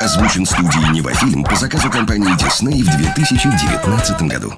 озвучен студией «Невофильм» по заказу компании «Дисней» в 2019 году.